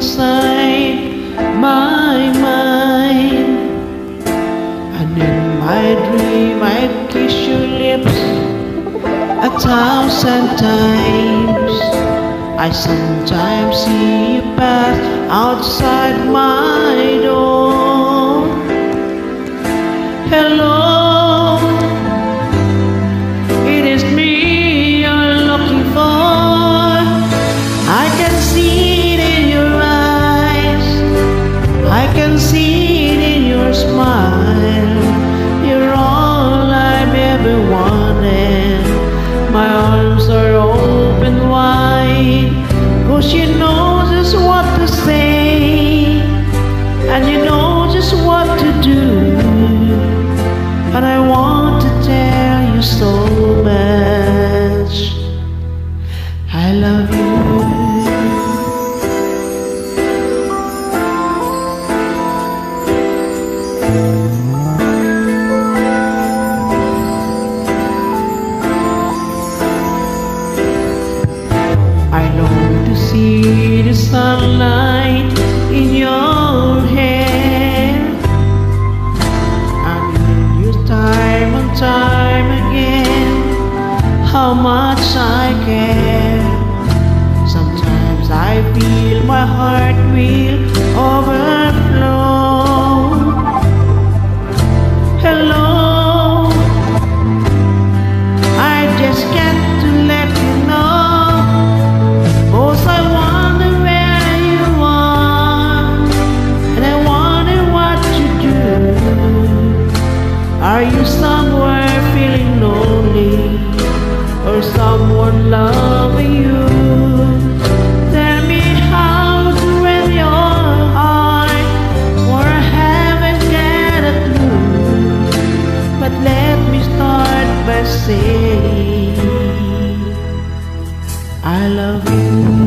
inside my mind. And in my dream, I kiss your lips a thousand times. I sometimes see you pass outside my door. Hello, Cause sunlight in your hair. Tell you time and time again How much I care. Sometimes I feel my heart will overflow Are you somewhere feeling lonely Or someone loving you? Tell me how to your heart haven't got a clue. But let me start by saying I love you